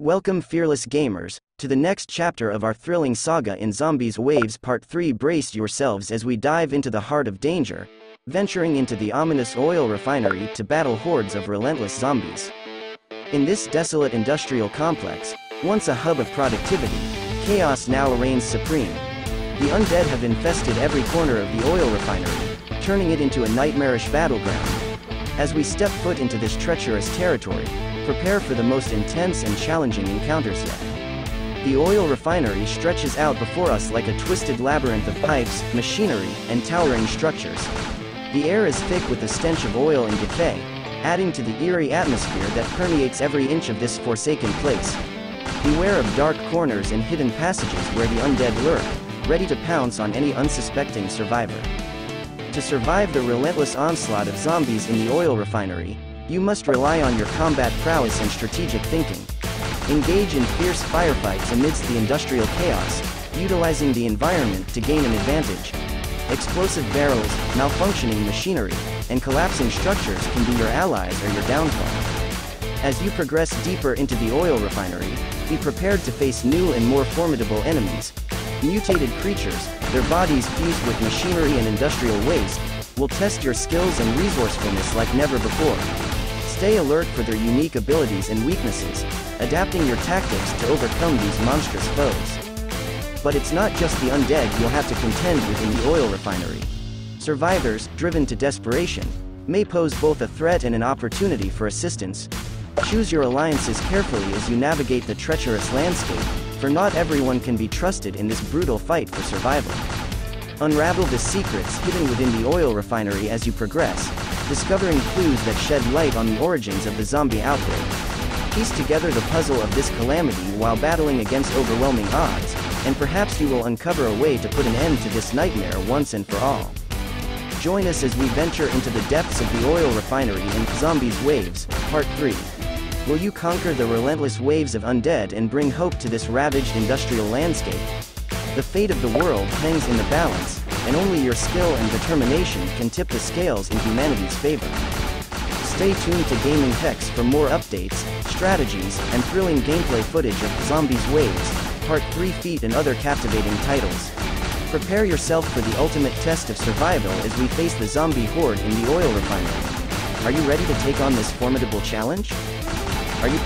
Welcome fearless gamers, to the next chapter of our thrilling saga in Zombies Waves Part 3 Brace yourselves as we dive into the heart of danger, venturing into the ominous oil refinery to battle hordes of relentless zombies. In this desolate industrial complex, once a hub of productivity, chaos now reigns supreme. The undead have infested every corner of the oil refinery, turning it into a nightmarish battleground. As we step foot into this treacherous territory, prepare for the most intense and challenging encounters yet. The oil refinery stretches out before us like a twisted labyrinth of pipes, machinery, and towering structures. The air is thick with the stench of oil and decay, adding to the eerie atmosphere that permeates every inch of this forsaken place. Beware of dark corners and hidden passages where the undead lurk, ready to pounce on any unsuspecting survivor. To survive the relentless onslaught of zombies in the oil refinery, you must rely on your combat prowess and strategic thinking. Engage in fierce firefights amidst the industrial chaos, utilizing the environment to gain an advantage. Explosive barrels, malfunctioning machinery, and collapsing structures can be your allies or your downfall. As you progress deeper into the oil refinery, be prepared to face new and more formidable enemies. Mutated creatures, their bodies fused with machinery and industrial waste, will test your skills and resourcefulness like never before. Stay alert for their unique abilities and weaknesses, adapting your tactics to overcome these monstrous foes. But it's not just the undead you'll have to contend with in the oil refinery. Survivors, driven to desperation, may pose both a threat and an opportunity for assistance. Choose your alliances carefully as you navigate the treacherous landscape, for not everyone can be trusted in this brutal fight for survival. Unravel the secrets hidden within the oil refinery as you progress, discovering clues that shed light on the origins of the zombie outbreak. Piece together the puzzle of this calamity while battling against overwhelming odds, and perhaps you will uncover a way to put an end to this nightmare once and for all. Join us as we venture into the depths of the oil refinery in Zombies Waves, Part 3. Will you conquer the relentless waves of undead and bring hope to this ravaged industrial landscape? The fate of the world hangs in the balance, and only your skill and determination can tip the scales in humanity's favor. Stay tuned to Gaming Hex for more updates, strategies, and thrilling gameplay footage of Zombies Waves, Part 3 Feet and other captivating titles. Prepare yourself for the ultimate test of survival as we face the zombie horde in the oil refinery. Are you ready to take on this formidable challenge? Are you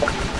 you